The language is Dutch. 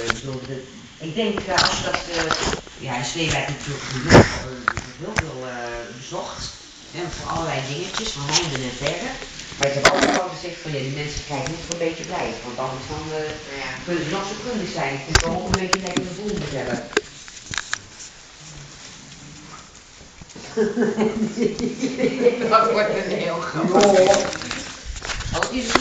Eh, ik bedoel, de- ik denk eh, als dat, eh, ja in Sleewijk natuurlijk heel, heel veel zocht bezocht, hè, voor allerlei dingetjes, van heen en verder. Maar ik heb ook wel gezegd van ja, die mensen krijgen niet voor een beetje blij, want anders dan nou Ja. kunnen ze nog zo kundig zijn. Ik vind wel een beetje lekker gevoel moet hebben. Dat wordt een heel grappig. Als die het